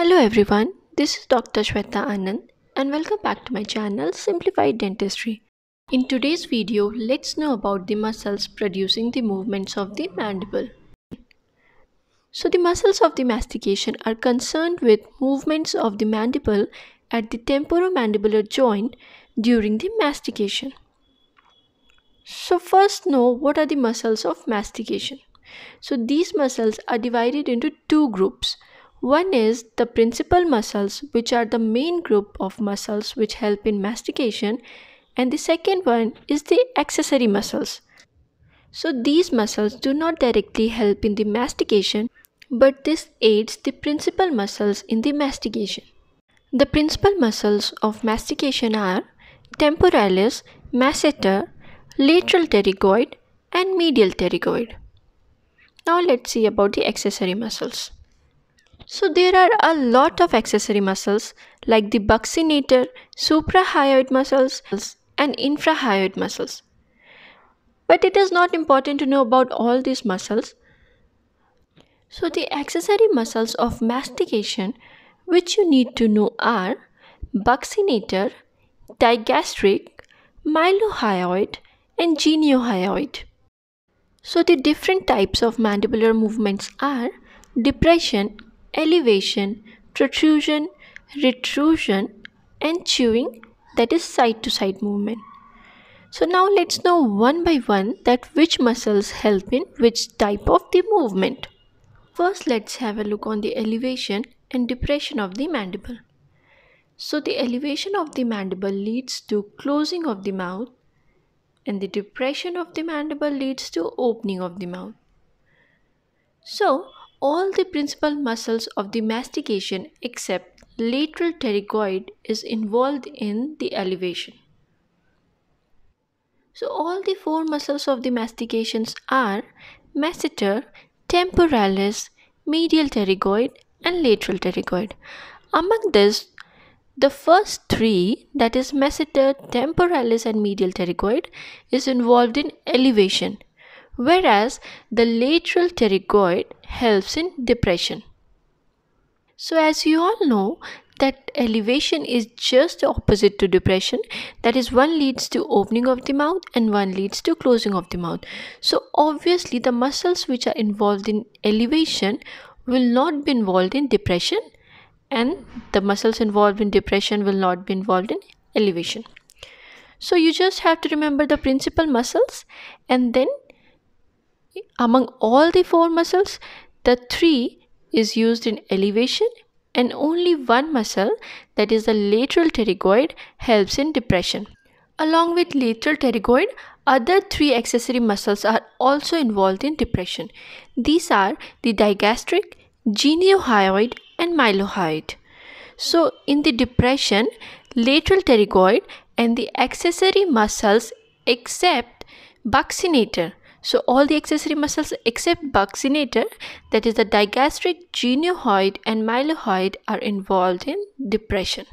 Hello everyone, this is Dr. Shweta Anand and welcome back to my channel Simplified Dentistry. In today's video, let's know about the muscles producing the movements of the mandible. So the muscles of the mastication are concerned with movements of the mandible at the temporomandibular joint during the mastication. So first know what are the muscles of mastication. So these muscles are divided into two groups. One is the principal muscles which are the main group of muscles which help in mastication and the second one is the accessory muscles. So these muscles do not directly help in the mastication but this aids the principal muscles in the mastication. The principal muscles of mastication are temporalis, masseter, lateral pterygoid and medial pterygoid. Now let's see about the accessory muscles. So there are a lot of accessory muscles like the buccinator, suprahyoid muscles and infrahyoid muscles. But it is not important to know about all these muscles. So the accessory muscles of mastication which you need to know are buccinator, digastric, mylohyoid and geniohyoid. So the different types of mandibular movements are depression, elevation, protrusion, retrusion and chewing that is side to side movement. So now let's know one by one that which muscles help in which type of the movement. First let's have a look on the elevation and depression of the mandible. So the elevation of the mandible leads to closing of the mouth and the depression of the mandible leads to opening of the mouth. So all the principal muscles of the mastication except lateral pterygoid is involved in the elevation. So all the four muscles of the mastications are masseter, temporalis, medial pterygoid and lateral pterygoid. Among this, the first three, that is masseter, temporalis and medial pterygoid, is involved in elevation whereas the lateral pterygoid helps in depression. So as you all know that elevation is just the opposite to depression that is one leads to opening of the mouth and one leads to closing of the mouth. So obviously the muscles which are involved in elevation will not be involved in depression and the muscles involved in depression will not be involved in elevation. So you just have to remember the principal muscles and then among all the four muscles, the three is used in elevation and only one muscle, that is the lateral pterygoid, helps in depression. Along with lateral pterygoid, other three accessory muscles are also involved in depression. These are the digastric, geniohyoid and mylohyoid. So in the depression, lateral pterygoid and the accessory muscles except buccinator so all the accessory muscles except buccinator, that is the digastric, geniohyoid and mylohyoid are involved in depression.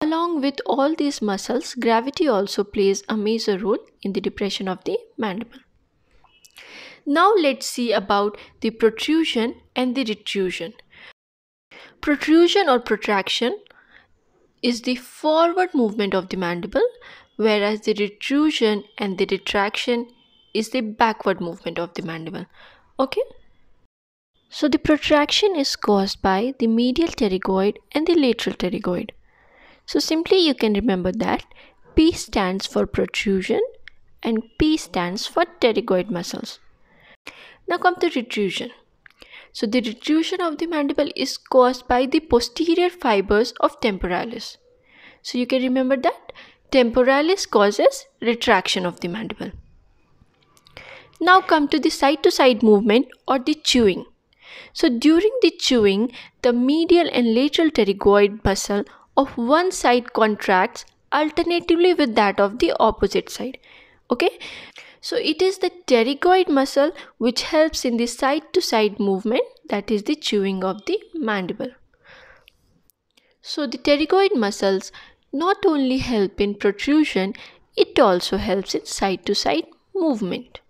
Along with all these muscles, gravity also plays a major role in the depression of the mandible. Now let's see about the protrusion and the retrusion. Protrusion or protraction is the forward movement of the mandible, whereas the retrusion and the retraction is the backward movement of the mandible. Okay? So the protraction is caused by the medial pterygoid and the lateral pterygoid. So simply you can remember that P stands for protrusion and P stands for pterygoid muscles. Now come to retrusion. So the retrusion of the mandible is caused by the posterior fibers of temporalis. So you can remember that temporalis causes retraction of the mandible. Now come to the side to side movement or the chewing. So during the chewing, the medial and lateral pterygoid muscle of one side contracts alternatively with that of the opposite side. Okay, so it is the pterygoid muscle which helps in the side to side movement that is the chewing of the mandible. So the pterygoid muscles not only help in protrusion, it also helps in side to side movement.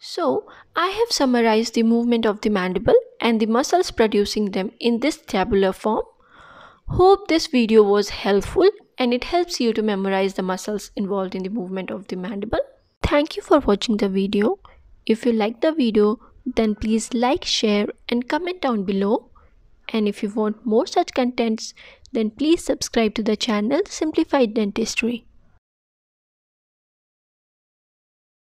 So, I have summarized the movement of the mandible and the muscles producing them in this tabular form. Hope this video was helpful and it helps you to memorize the muscles involved in the movement of the mandible. Thank you for watching the video. If you like the video, then please like, share and comment down below. And if you want more such contents, then please subscribe to the channel Simplified Dentistry.